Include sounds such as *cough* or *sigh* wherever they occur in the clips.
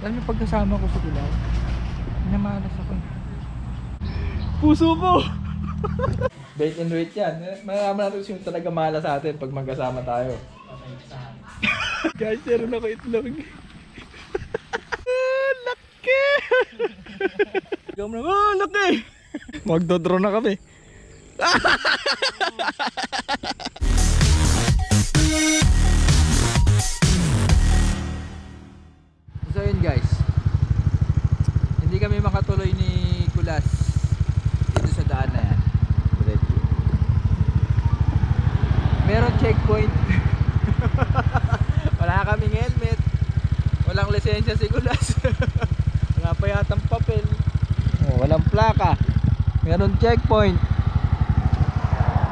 Alam mo pagkasama ko sa Kulaw, namalas ako. Puso ko! *laughs* Bait and wait yan. Malaman natin yung talaga mahala sa atin pag magkasama tayo. *laughs* Guys, meron ako itlog. Ah, laki! Ikaw mo oh, laki! Magdodro na kami. *laughs* So yun guys. Hindi kami makatuloy ni Kulas Dito sa daan na yan. Meron checkpoint. *laughs* Wala kaming helmet. Walang lisensya si Kulas. *laughs* Wala pa yatang papel. Oh, Walang plaka. Meron checkpoint.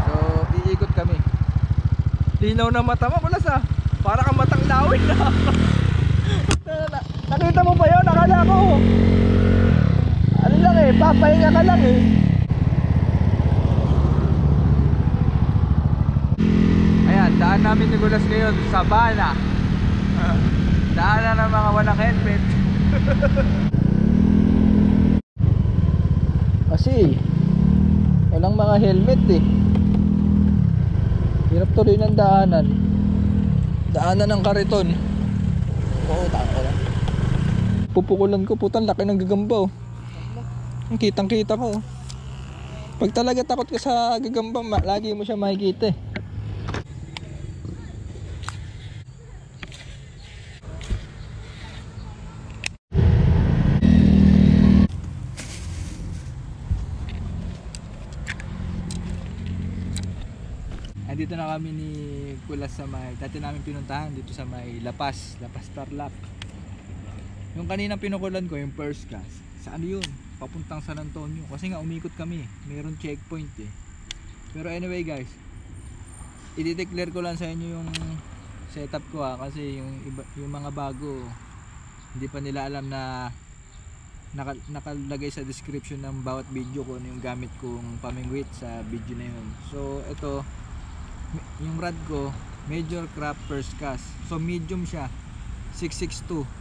So iikot kami. Linaw na mata mo Kulas ah. Para kang matang lawin Na- *laughs* Nakita mo ba yun? Akala ko. Ano lang eh, papahinga ka lang eh. Ayan, daan namin ni Gulas ngayon sa Bana *laughs* Daan na ng mga walang helmet. *laughs* Kasi Walang mga helmet eh. Hirap tuloy ng daanan. Daanan ng kariton. Oo, tako na. Pupukulan ko, putang laki ng gagamba oh. Ang kitang kita ko oh. Pag talaga takot ka sa gagamba, lagi mo siya makikita eh. Andito na kami ni Kulas sa may dati namin pinuntahan dito sa may Lapas, Lapas Tarlac. Yung kanina pinukulan ko yung first class. Sa ano yun? Papuntang San Antonio. Kasi nga umikot kami. Meron checkpoint eh. Pero anyway guys, i-declare ko lang sa inyo yung setup ko ha kasi yung iba, yung mga bago hindi pa nila alam na naka, nakalagay sa description ng bawat video ko yung gamit kong pamingwit sa video na yun. So ito yung rad ko major craft first cast so medium siya 662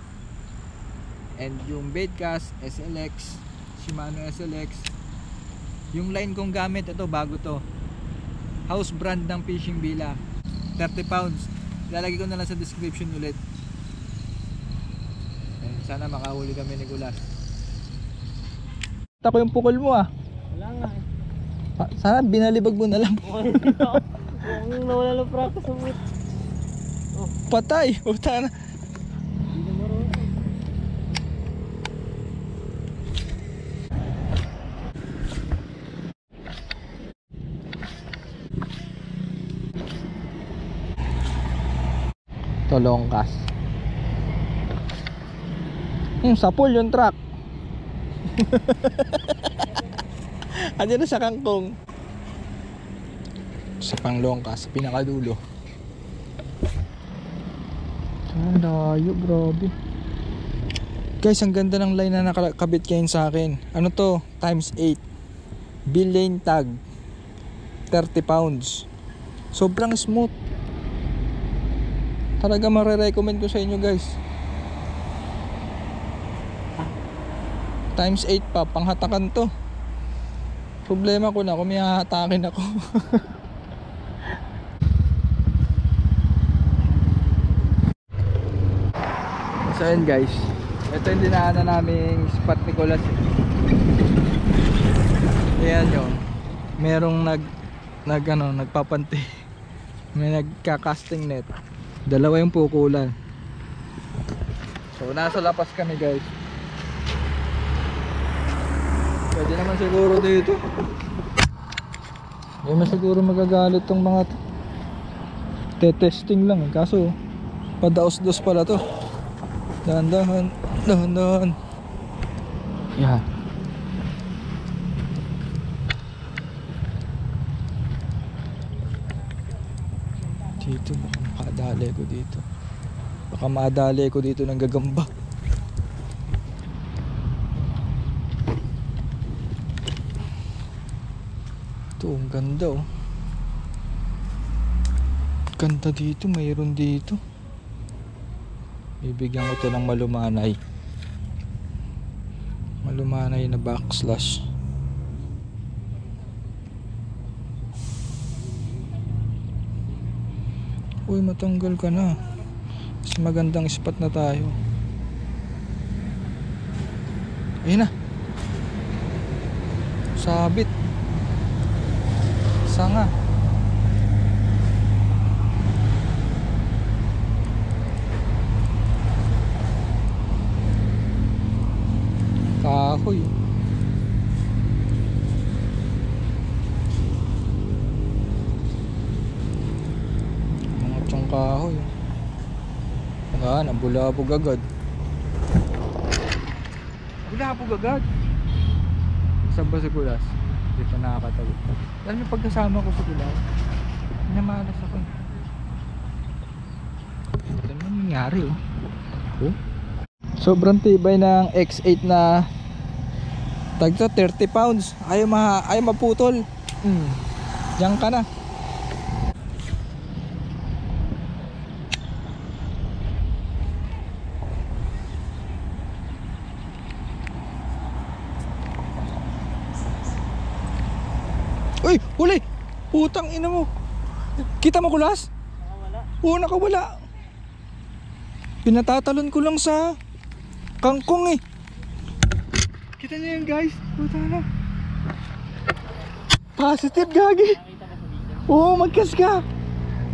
and yung bait cast SLX Shimano SLX yung line kong gamit ito bago to. House brand ng fishing bila. 30 pounds. Lalagay ko na lang sa description ulit. Ayun, sana makahuli kami ni Gulas. Tako yung pukol mo ah. Wala nga eh. sana binalibag mo na lang. *laughs* Nawala ng practice patay. Puta na Hindi na marunong. Tolongkas. Yung sapol yung truck. *laughs* Andiyan na sa kangkong. Sa panglongkas, pinakadulo. Ah, layo, grabe. Guys, ang ganda ng line na nakakabit kayo sa akin. Ano to? Times 8. Bill lane tag. 30 pounds. Sobrang smooth. Talaga mare-recommend ko sa inyo guys. Times 8 pa, panghatakan to. Problema ko na kung may hahatakin ako. *laughs* so yun guys. Ito yung dinaanan naming spot ni Colas. eh. Ayan yun. Merong nag nag ano, nagpapanti. *laughs* May nagka-casting net. Dalawa yung pukulan. So nasa lapas kami guys. Pwede naman siguro dito. Hindi naman siguro magagalit tong mga. Te-testing lang eh. Kaso padaos-dos pala to. Dahan-dahan. Dahan-dahan. Yan. Dito baka makadali ko dito. Baka madali ko dito ng gagamba. Ito, ang ganda oh. Ganda dito, mayroon dito. Bibigyan ko to ng malumanay. Malumanay na backslash. Uy, matanggal ka na. Mas magandang spot na tayo. Ayun na. Sabit. Sanga. Kahoy. Mga tiyang kahoy. Wala, nabulabog agad. Bulabog agad. Saan ba si Kulas? Hindi pa nakakatawid. Alam mo pagkasama ko sa Kulas, namalas ako. Ito naman nangyari oh. Oh? Sobrang tibay ng X8 na tagto 30 pounds. Ayaw, ma ayaw maputol. Hmm. Diyan ka na. Uy, huli! Putang ina mo. Kita mo kulas? Nakawala. Oo, nakawala. Pinatatalon ko lang sa kangkong eh. Kita niyo yan guys. Puta na. Positive gagi. Oo, magkas ka.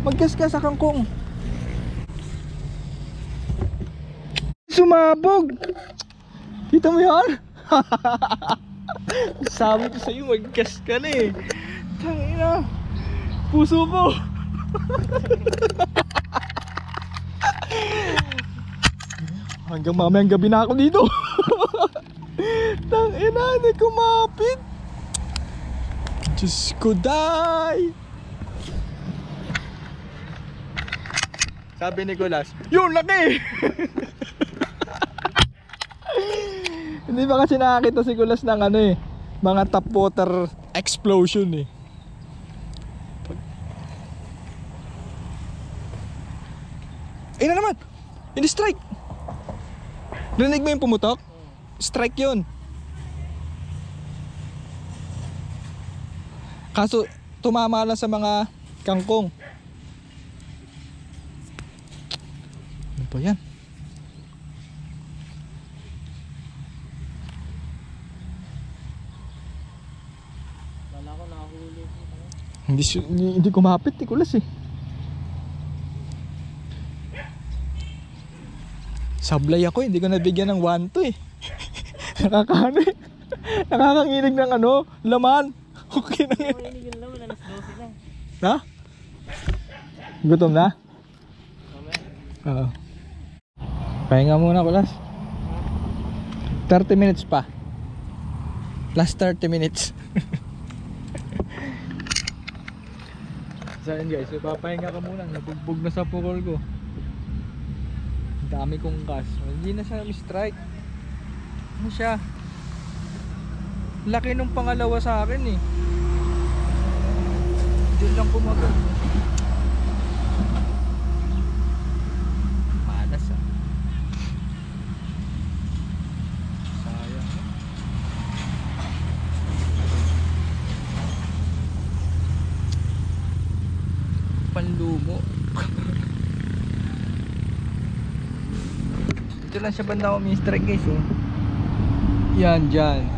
Magkas ka sa kangkong. Sumabog. Kita mo yan? *laughs* Sabi ko sa'yo, magkas ka na eh. Tangina. Puso ko. Hanggang mamayang gabi na ako dito. *laughs* Tangina, hindi kumapit. Diyos ko, die! Sabi ni Nicolas, yung laki! *laughs* Hindi ba kasi nakakita si Kulas ng ano eh, mga tap water explosion eh. Ayun na naman! Hindi strike! Rinig mo yung pumutok? Strike yun. Kaso tumama lang sa mga kangkong. Ano ba yan? Wala ko nakahuli. Hindi, hindi, kumapit ni Kulas eh. Sablay ako, hindi ko nabigyan ng 1 to eh. Nakakano eh. Nakakanginig ng ano, laman. Okay na yun. Mahinig yun lang. Wala nas 12 na. Gutom na? Oo. Pahinga muna Kulas. 30 minutes pa. Last 30 minutes. *laughs* Saan guys, papahinga ka muna. Nabugbog na sa pukol ko. Dami kong gas. Hindi na siya strike. Ano siya? Laki nung pangalawa sa akin eh. Hindi lang kumagal. Malas ah. Sayang. eh. Panlumo. Dito lang siya banda umi-strike guys oh. Yan dyan.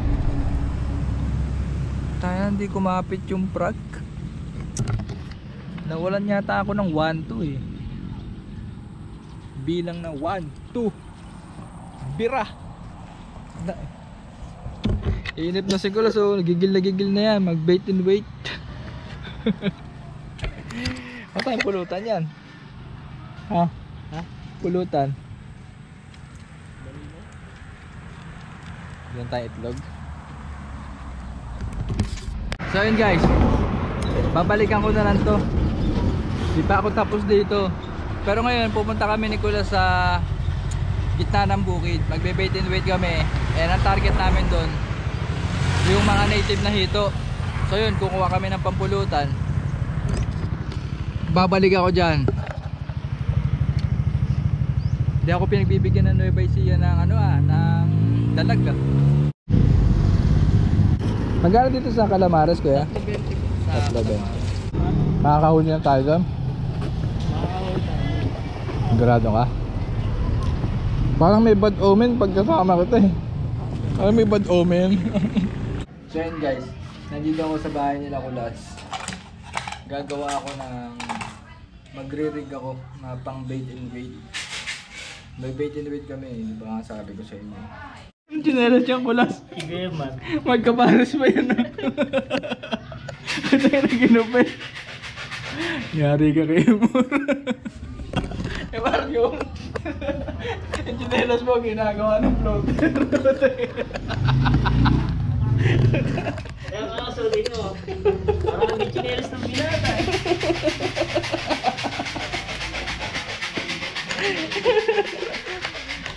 Tayo hindi kumapit yung prag. Nawalan yata ako ng 1-2 eh. Bilang na 1, 2. Bira. Inip na siguro so nagigil na gigil na yan. Mag bait and wait. *laughs* Ano tayong pulutan yan? Ha? Ha? Pulutan. Yan tayo itlog. So yun guys. Babalikan ko na lang to. Di pa ako tapos dito. Pero ngayon pupunta kami ni Kula sa gitna ng bukid. Magbe-bait and wait kami. And ang target namin doon yung mga native na hito. So yun, kukuha kami ng pampulutan. Babalik ako dyan. Hindi ako pinagbibigyan ng Nueva Ecija ng ano ah, ng dalag ah. Magkano dito sa Calamares kuya? 320 po sa Tatlo din. Makakahuli tayo doon? Makakahuli. Sigurado ka? Parang may bad omen pag kasama kita eh. Parang may bad omen. *laughs* so yun guys, nandito ako sa bahay nila kulas. Gagawa ako ng magre-rig ako na pang bait and wait. May bait and wait kami, eh. di ba nga sabi ko sa inyo. Yung chinelas yung kulas. Sige man. Magkapares ba yun ah? Ito yung ginupit. Yari ka kayo mo. eh parang yung chinelas mo ginagawa ng floater. Kaya nga sulit mo. Parang may chinelas ng binata eh.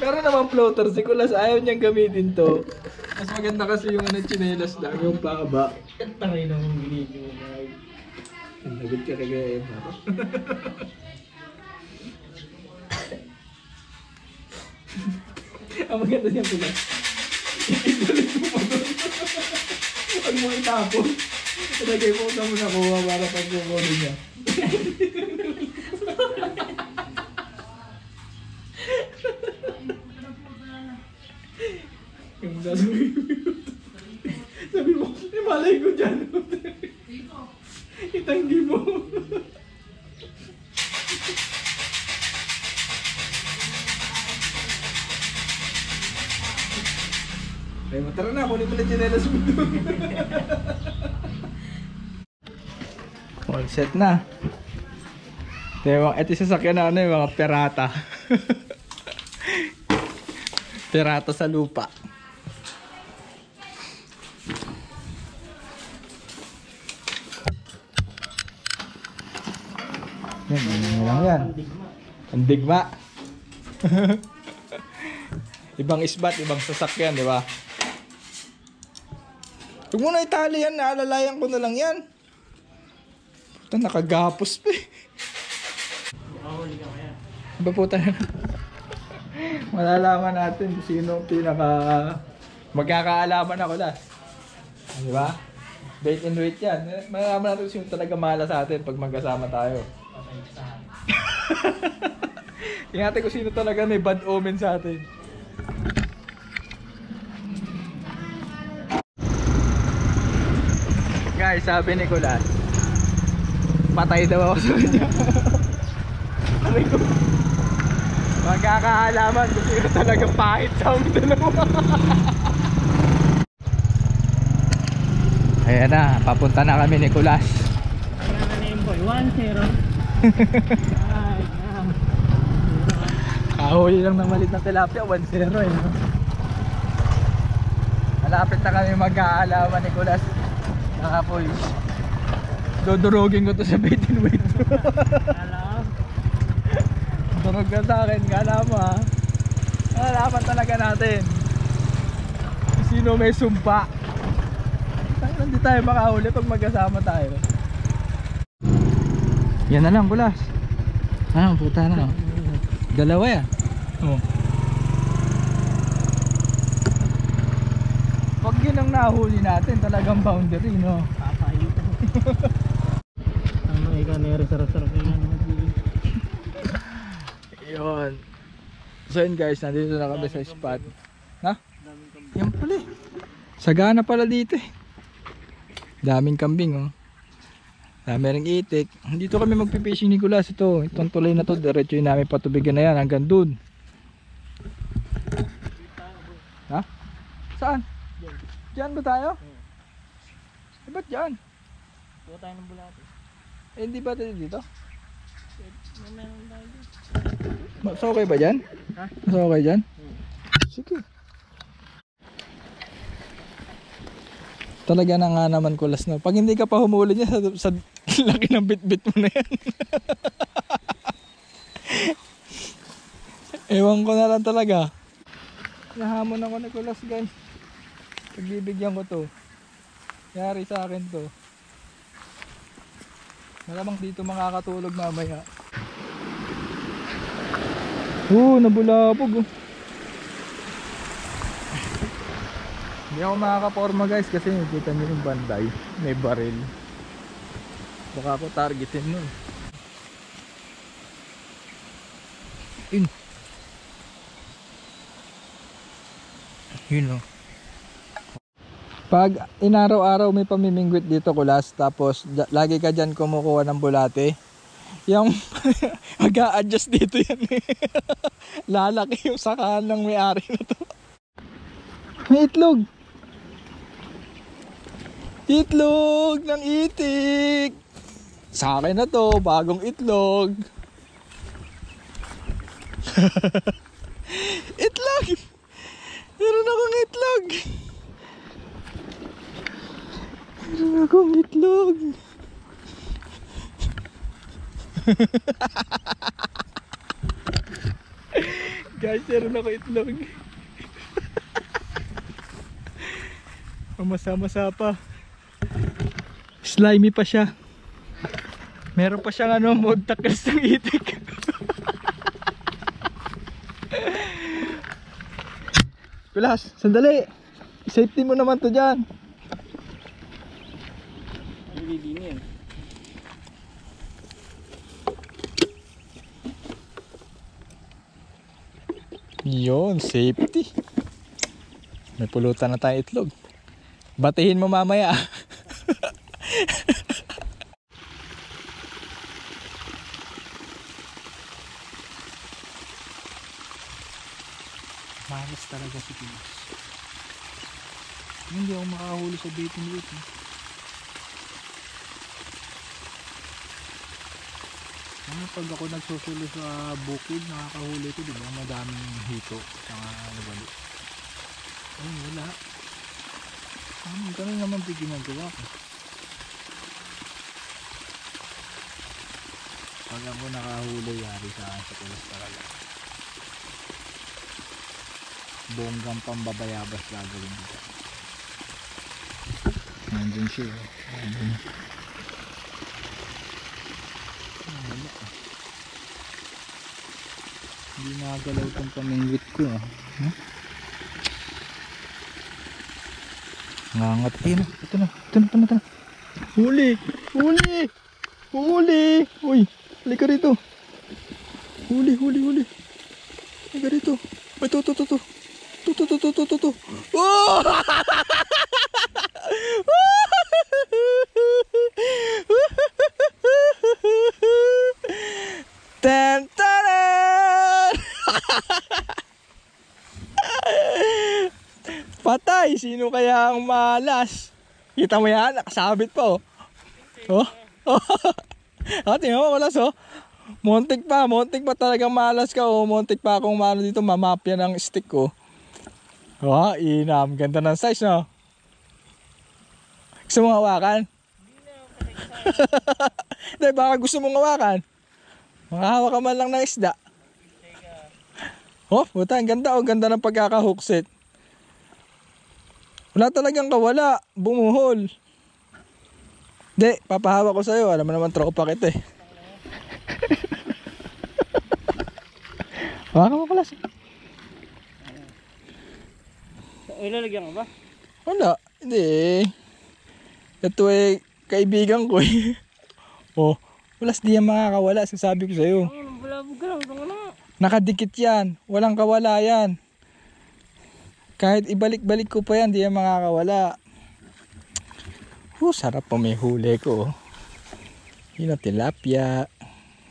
Pero naman floater si Kulas, ayaw niyang gamitin to. Mas maganda kasi yung ano, chinelas lang, yung pahaba. Tangay na mong binigyo mo. Nagot ka kagaya mo. Ang maganda niya Kulas. Ibalik mo pa doon. Huwag mo itapon. Ilagay mo ka muna kuha para pag niya. Yung sasabihin mo. Sabi mo, eh malay ko dyan. Itanggi mo. Ay, tara na, kunin na chinelas mo doon. All set na. Ito yung, ito yung sasakyan na ano yung mga pirata. *laughs* pirata sa lupa. Yan. Ang digma. *laughs* ibang isbat, ibang sasakyan, di ba? Huwag mo na itali yan, naalalayan ko na lang yan. Puta, nakagapos pa eh. Iba po tayo. *laughs* Malalaman natin kung sino ang pinaka magkakaalaman ako last. Di ba? Bait and wait yan. Malalaman natin kung sino talaga mahala sa atin pag magkasama tayo. Tingnan natin kung sino talaga may bad omen sa atin. Guys, sabi ni Kulas, patay daw ako sa kanya. *laughs* Sabi ko, magkakaalaman kung sino talaga pahit sa aming dalawa. *laughs* Ayan na, papunta na kami ni Kulas. Ano na name boy? 1-0. *laughs* Ah. Kahuli lang ng malit na tilapia, 1-0 eh. no? Malapit na kami magkaalaman ni Kulas. Saka po dudurugin ko to sa bait and wait. Durog ka sa akin, kala mo ha. Malalaman talaga natin. Sino may sumpa. Hindi tayo makahuli pag magkasama tayo. Yan na lang, Kulas. Ah, puta na. Dalawa ya. Oh. Pag yun ang nahuli natin, talagang boundary, no? Papayo. Ano ikaw na sarap-sarap yung ano. Yun. So yun guys, nandito na kami sa spot. Ha? Yan pala eh. Sagana pala dito eh. Daming kambing oh. Dami ring itik. Dito kami magpipishing ni Kulas ito. Itong tulay na to, diretso yun namin patubigan na yan hanggang dun. Ha? Saan? Diyan. Ba tayo? Eh, ba't diyan? Kuha tayo ng bulate. Eh, hindi ba tayo dito? May meron tayo dito. Mas okay ba dyan? Ha? Mas okay dyan? Hmm. Sige. Talaga na nga naman kulas na. Pag hindi ka pa humuli niya sa, sa *laughs* laki ng bit-bit mo na yan. *laughs* Ewan ko na lang talaga. Nahamon ako na kulas guys. Pagbibigyan ko to. Yari sa akin to. Malamang dito makakatulog mamaya. Oo, nabulabog oh. Hindi ako makakaporma guys kasi nakikita nyo yung banday. May baril. Baka ako targetin nun. Yun. Yun o. Pag inaraw-araw may pamimingwit dito kulas tapos lagi ka dyan kumukuha ng bulate. Yung *laughs* mag adjust dito yan eh. *laughs* Lalaki yung sakahan ng may-ari na to. May itlog. Itlog ng itik. Sa akin na to, bagong itlog. *laughs* itlog. Meron akong itlog. Meron akong itlog. *laughs* Guys, meron ako itlog. *laughs* Masa-masa pa. Slimy pa siya. Meron pa siyang ano, mode taklas ng itik. Pilas, sandali. Safety mo naman to dyan. Hindi din yan. Yun, safety. May pulutan na tayo itlog. Batihin mo mamaya. *laughs* Malas talaga si Pilas. Hindi ako makahuli sa baiting rate. Eh. Ano pag ako nagsusulo sa bukid, nakakahuli ko, di ba? Madaming hito, tsaka nabali. Ayun, wala. Ano, ganun naman din ginagawa ko. Pag ako nakahuli, yari sa sa kulas talaga. Bonggang pambabayabas gagawin dito. Nandun siya. oh. Nandun. Hindi nakagalaw tong pamingwit ko ah. Huh? Ngangat. Ayun na. Ito na. Ito na. Ito na. Ito na. Huli! Huli! Huli! Uy! Halika rito. Huli, huli, huli. Halika rito. Ay, to, to, to, to. To, to, to, to, to, *laughs* to, to. Oh! Tan, taran! Patay! Sino kaya ang malas? Kita mo yan? Nakasabit pa oh. Oh? Oh, *laughs* tingnan mo malas oh. Montik pa, montik pa talagang malas ka oh. Montik pa akong mano dito, mamapya ng stick ko. Oh, inam. Ganda ng size no? Gusto mong hawakan? *laughs* Hindi, baka gusto mong hawakan. Makahawak ka man lang ng isda. Oh, puta, ang ganda oh. Ganda ng pagkaka-hookset. Wala talagang kawala. Bumuhol. Hindi, papahawak ko sa'yo. Alam mo naman, tropa kita eh. *laughs* Hawakan mo pala. Ay, lalagyan ka ba? Wala. Hindi. Ito eh, kaibigan ko eh. *laughs* oh, wala di yan makakawala. Sasabi ko sa'yo. Ano, ka lang. Tanga na. Nakadikit yan. Walang kawala yan. Kahit ibalik-balik ko pa yan, di yan makakawala. Oh, sarap pa may huli ko. Yun ang tilapia.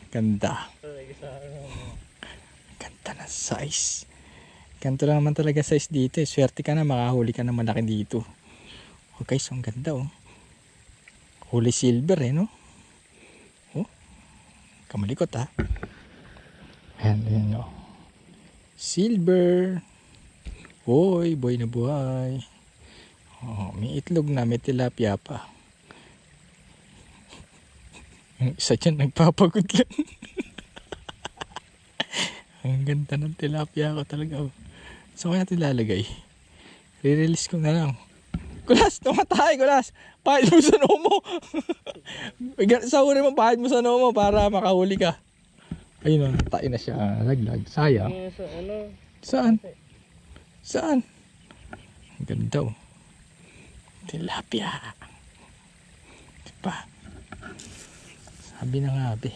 Ganda. Ganda na size. Ganito lang naman talaga size dito. eh. Swerte ka na makahuli ka na malaki dito. Oh guys, ang ganda oh. Huli silver eh no? Oh. Kamalikot ha. Ayan, ayan oh. Silver. Hoy, boy na buhay. Oh, may itlog na, may tilapia pa. Yung isa dyan nagpapagod lang. *laughs* Ang ganda ng tilapia ko talaga. Oh. So kaya natin lalagay. Re-release ko na lang. Kulas, tumatay, kulas. Pahid mo sa noo mo. *laughs* sa uri mo, pahid mo sa noo mo para makahuli ka. Ayun na, tayo na siya. Laglag. Sayang. Sa ano? Saan? Saan? Ang ganda oh. Tilapia. Diba? Sabi na nga, be.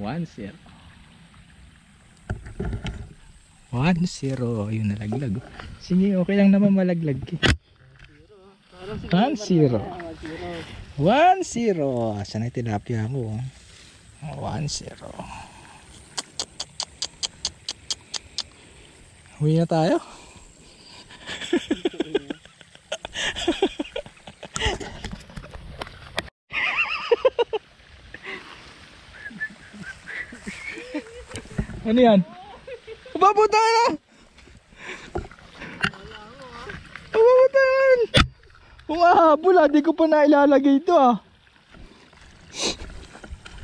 One zero. One zero. Ayun, nalaglag. oh. Sige, okay lang naman malaglag. eh. One zero. One zero. Asan na yung tilapia ko? oh? One zero. Uwi na tayo. ano yan? Papuntahan na! Papuntahan! Umahabol ah, di ko pa nailalagay ito ah.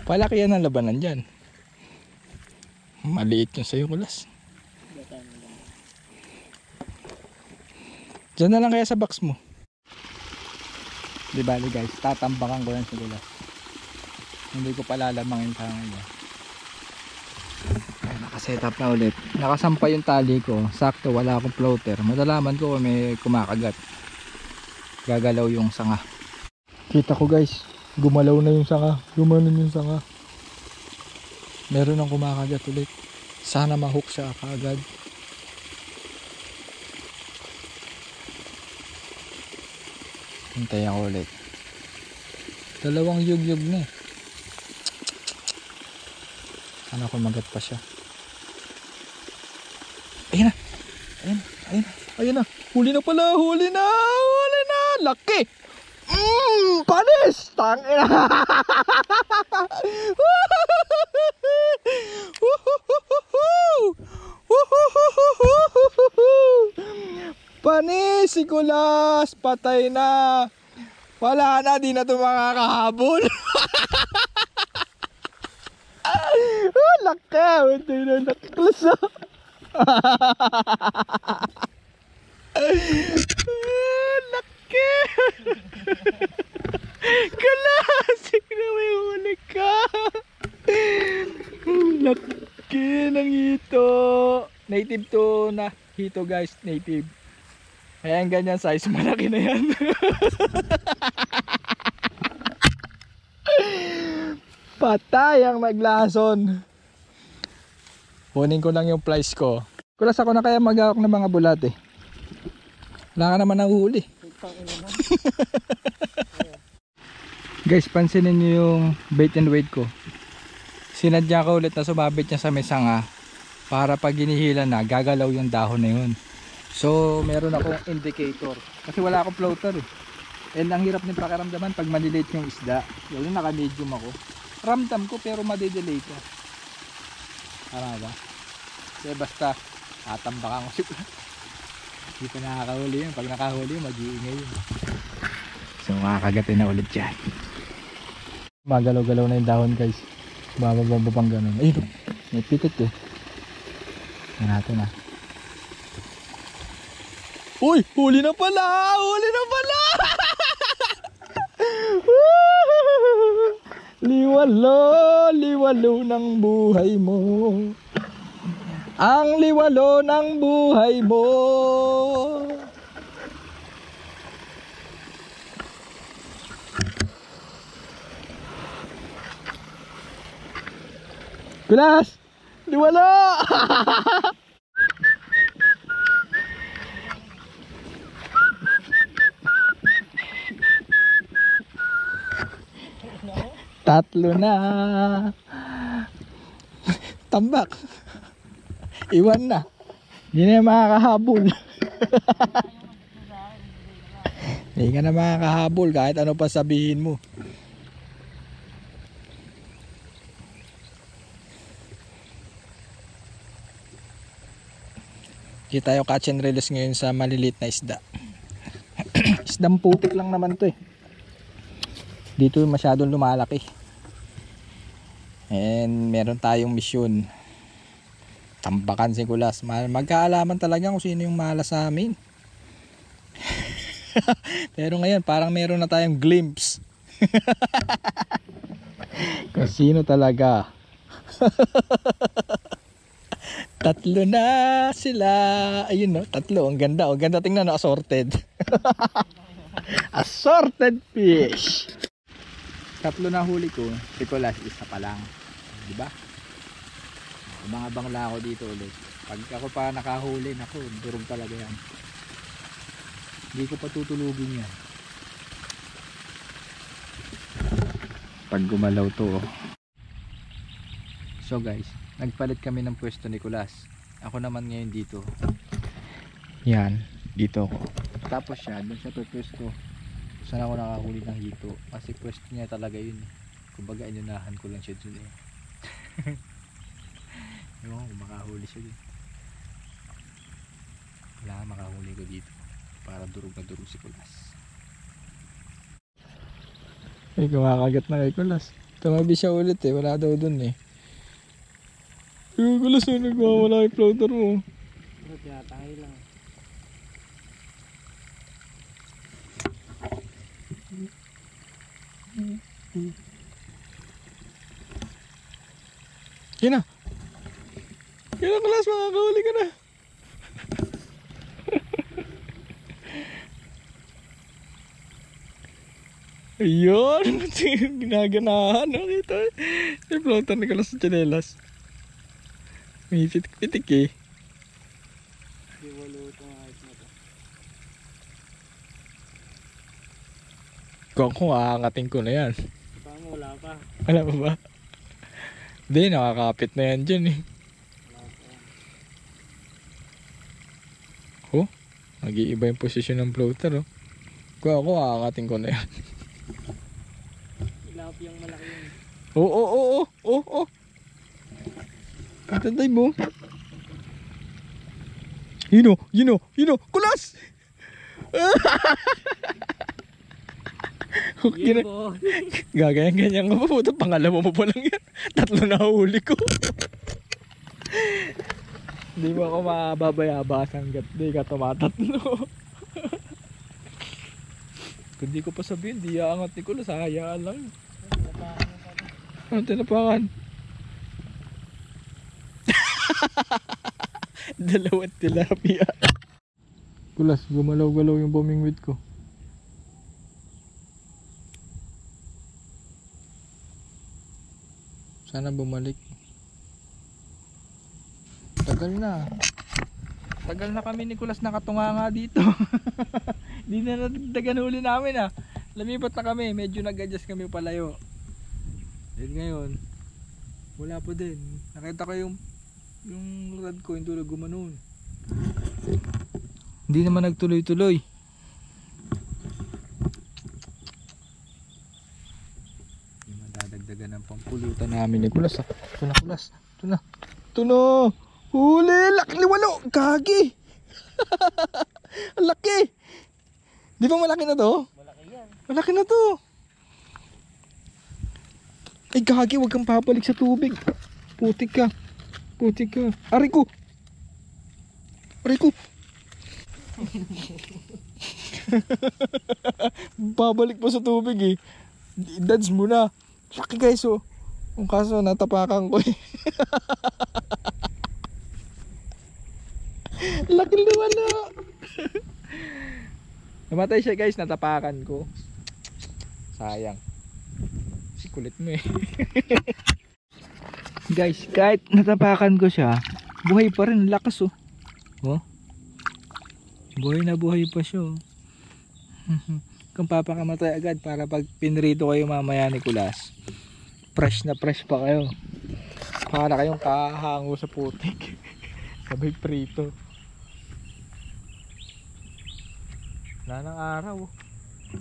Palaki yan ang labanan dyan. Maliit yung sa'yo kulas. Diyan na lang kaya sa box mo. Di bali guys, tatambakan ko yan si kulas. Hindi ko palalamangin sa ngayon. Ay, nakaset up na ulit. Nakasampa yung tali ko. Sakto, wala akong floater. Madalaman ko kung may kumakagat. Gagalaw yung sanga. Kita ko guys, gumalaw na yung sanga. Gumanon yung sanga. Meron ng kumakagat ulit. Sana mahook siya kaagad. Hintayin ko ulit. Dalawang yug-yug na eh. Sana kumagat pa siya. Ayun na. Ayun, ayun, ayun na. Huli na pala, huli na, huli na. Laki. Mmm, panis. Tangina. *laughs* Panis, si Kulas, patay na. Wala na, di na ito makakahabol. *laughs* Ah, laki! Hindi na nakaklas ah. Ah, laki! *laughs* Kalasik na may huli ka! Laki ng hito! Native to na hito guys, native. Kaya ang ganyan size, *laughs* malaki na yan. Patay ang naglason. Kunin ko lang yung price ko. Kulas ako na kaya mag-awak ng mga bulat eh. Wala ka naman nahuli. *laughs* Guys, pansinin nyo yung bait and weight ko. Sinadya ko ulit na sumabit niya sa may para pag ginihila na, gagalaw yung dahon na yun. So, meron akong indicator. Kasi wala akong floater eh. And ang hirap ng pakiramdaman pag maliliit yung isda. Lalo naka-medium ako. Ramdam ko pero madidelay ko. Tama ba? Kaya basta, tatambakan ko siguro. *laughs* Hindi pa nakakahuli yun. Pag nakahuli mag-iingay yun. So, makakagatin na ulit yan. Magalaw-galaw na yung dahon guys. Bababa pang ganun. Ayun, may pitit eh. Yan natin ah. Uy! Huli na pala! Huli na pala! *laughs* liwalo, liwalo ng buhay mo. Ang liwalo ng buhay mo. Kulas! Liwalo! *laughs* Tatlo na. Tambak. Iwan na. Hindi na makakahabol. Hindi ka na makakahabol kahit ano pa sabihin mo. Kita tayo catch and release ngayon sa maliliit na isda. *clears throat* Isdang putik lang naman to eh dito masyadong lumalaki and meron tayong misyon tambakan si Kulas Ma- magkaalaman talaga kung sino yung malas sa amin *laughs* pero ngayon parang meron na tayong glimpse *laughs* kung sino talaga *laughs* Tatlo na sila. Ayun no, tatlo. Ang ganda. Ang ganda tingnan no, assorted. assorted fish. Tatlo na huli ko. Si Kulas, isa pa lang. Di ba? Umangabang lang ako dito ulit. Pag ako pa nakahuli, nako, durog talaga yan. Hindi ko pa yan. Pag gumalaw to, oh. So guys, nagpalit kami ng pwesto ni Kulas. Ako naman ngayon dito. Yan, dito ako. Tapos siya, doon siya pwesto. Saan ako nakahuli ng hito. Kasi pwesto niya talaga yun. Kumbaga, inunahan ko lang siya dun eh. *laughs* Ewan ko, makahuli siya dun. Wala makahuli ko dito. Para durog na durog si Kulas. Ay, kumakagat na kay Kulas. Tumabi siya ulit eh. Wala daw dun eh. Ay, Kulas, oh, nagwawala yung floater mo. Bro, tinatangay lang. Yan na. Yan na, Kulas. Makakahuli ka na. *laughs* Ayun, *laughs* ginaganahan. Nakita. Yung floater ni Kulas sa chanelas. May pitik-pitik eh. Di walo itong ayos na to. Kung kung aangatin ko na yan. Wala pa? Wala pa ba? Hindi, nakakapit na yan dyan eh. Pa. *laughs* Nag-iiba yung posisyon ng floater oh. Kung ako, aangatin ko na yan. *laughs* Ilapi yung malaki yun. Oo, oo, oo, oo, oo. Tatay mo. Yun o, yun o, yun o, kulas! *laughs* *laughs* Gina- po. *laughs* Gagayan-ganyan ka pa puta, pangalawa mo pa lang yan. *laughs* Tatlo na huli ko. Hindi mo ako mababayabas hanggat di ka tumatatlo. Kung di ko pa sabihin, di aangat ni Kulas, hayaan lang. Ano tinapakan? Dalawang tilapia. Kulas, gumalaw-galaw yung bombing ko. Sana bumalik. Tagal na. Tagal na kami ni Kulas nakatunga nga dito. *laughs* Hindi na nadagdagan huli namin ah. Lumipat na kami, medyo nag-adjust kami palayo. Then ngayon, wala pa din. Nakita ko yung yung rod ko, yung tulog gumanon. Hindi naman nagtuloy-tuloy. Hindi madadagdagan ng namin ni Kulas. ah. Ito na Kulas. Ito na. Ito na. Huli! Laki ni walo! Gagi! *laughs* Ang laki! Di ba malaki na to? Malaki yan. Malaki na to. Ay gagi, wag kang papalik sa tubig. Putik ka. Putik ka. Aray ko. Aray ko. *laughs* Babalik pa sa tubig eh. Dads mo na. Laki guys oh. Kung kaso natapakan ko eh. *laughs* Laki na wala. Namatay siya guys, natapakan ko. Sayang. Si kulit mo eh. *laughs* guys, kahit natapakan ko siya, buhay pa rin, lakas oh. Oh. Buhay na buhay pa siya oh. *laughs* Kung papakamatay agad para pag pinrito kayo mamaya ni Kulas, fresh na fresh pa kayo. Para kayong kahango sa putik. *laughs* Sabay prito. Wala nang araw.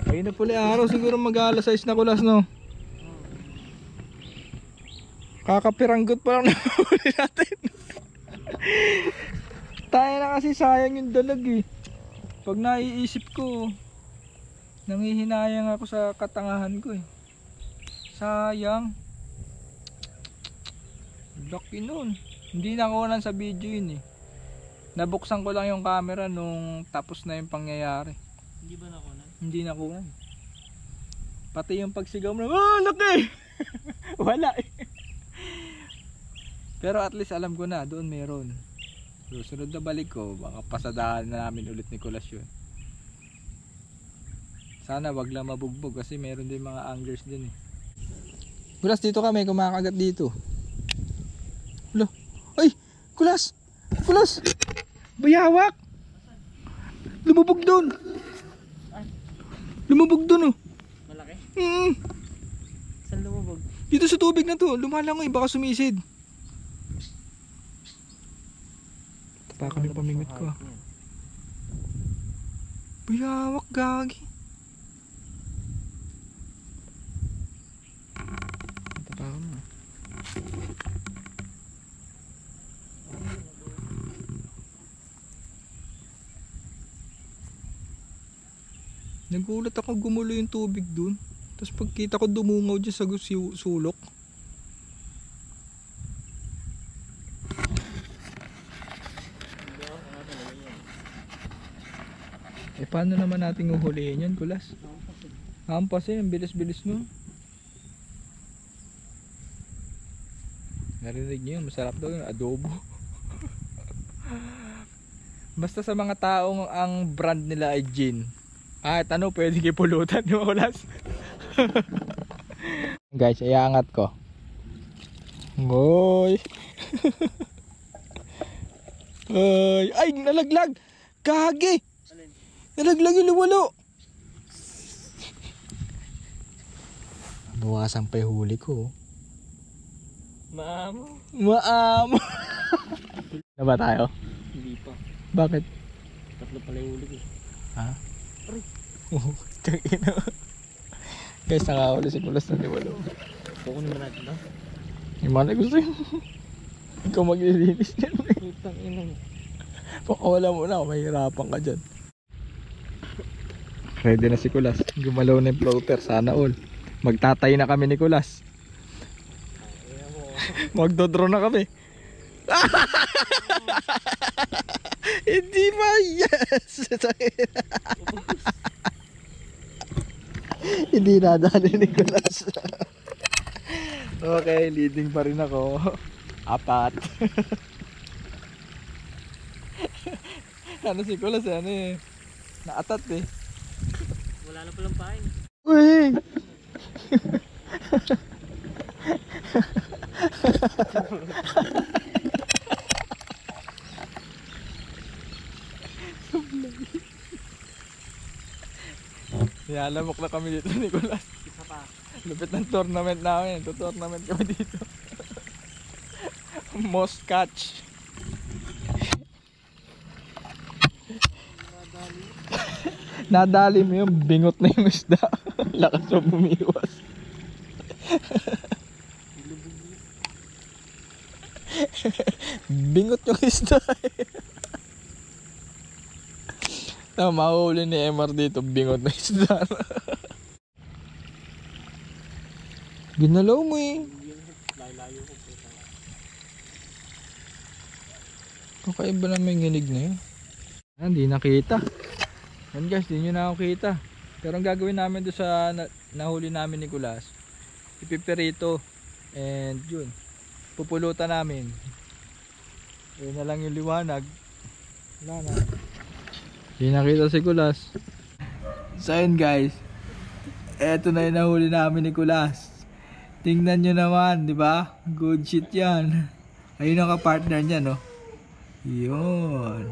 Ayun na pala araw. Siguro mag-alas 6 na kulas no. Kakapiranggot pa lang nahuli *laughs* natin. *laughs* Tayo na kasi sayang yung dalag eh. Pag naiisip ko, nangihinayang ako sa katangahan ko eh. Sayang. Laki nun. Hindi nakunan sa video yun eh. Nabuksan ko lang yung camera nung tapos na yung pangyayari. Hindi ba nakunan? Hindi nakunan. Pati yung pagsigaw mo, oh laki! *laughs* Wala eh. Pero at least alam ko na, doon meron. Susunod na balik ko, baka pasadahan na namin ulit ni Kulas yun. Sana wag lang mabugbog kasi meron din mga anglers din eh. Kulas, dito kami, kumakagat dito. Kulas! Kulas! Bayawak! Lumubog doon! Lumubog doon oh! Malaki? Mm, Saan lumubog? dito sa tubig na to, lumalangoy, baka sumisid. Tapakan yung pamingit ko ah. Bayawak gagi. Nagulat ako gumulo yung tubig dun. Tapos pagkita ko dumungaw dyan sa sulok. Eh paano naman natin uhulihin yan, kulas? Hampas eh, ang bilis-bilis no. Narinig niyo yun, masarap daw yung adobo. *laughs* Basta sa mga taong ang brand nila ay gin. Kahit ano, pwede kipulutan yung kulas. *laughs* Guys, iangat ko. Ngoy. Ay, *laughs* ay, nalaglag. Kagi. Nalaglag yung luwalo. Buwasan pa yung huli ko. Maamo. Maam. *laughs* na ba tayo? Hindi pa. Bakit? Tatlo pala yung huli ko. Ha? Oh, tangina. Guys, nakahuli si Kulas ng liwalo. Kukunin ba natin to? Yung mga gusto yun. Ikaw maglilinis yan. Putang ina mo. Pakawala mo na, mahirapan ka dyan. Ready na si Kulas. Gumalaw na yung floater, sana all. Magtatay na kami ni Kulas. Magdodro na kami. *laughs* Hindi ba? Yes! *laughs* *laughs* Hindi nadali ni Kulas. okay, leading pa rin ako. Apat. ano si Kulas ano eh. Naatat eh. Wala na palang pain. Uy! *laughs* Nialamok na kami dito, *laughs* Nicolas. Isa pa. Lupit ng tournament namin. To-tournament kami dito. *laughs* Most catch. *laughs* Nadali mo yung bingot na yung isda. Lakas mo bumiwas. bingot yung isda. Na mahuli ni Emar dito, bingot na isda. Ginalaw mo eh. Kakaiba na may nginig na yun. Ah, Hindi nakita. Yan guys, di nyo na ako kita. Pero ang gagawin namin doon sa na, nahuli namin ni Kulas, ipiperito. And yun, pupulutan namin. Yun na lang yung liwanag. Wala na. Hindi si Kulas. So yun guys, eto na yung nahuli namin ni Kulas. Tingnan nyo naman, di ba? Good shit yan. Ayun ang ka-partner niya, no? Yun.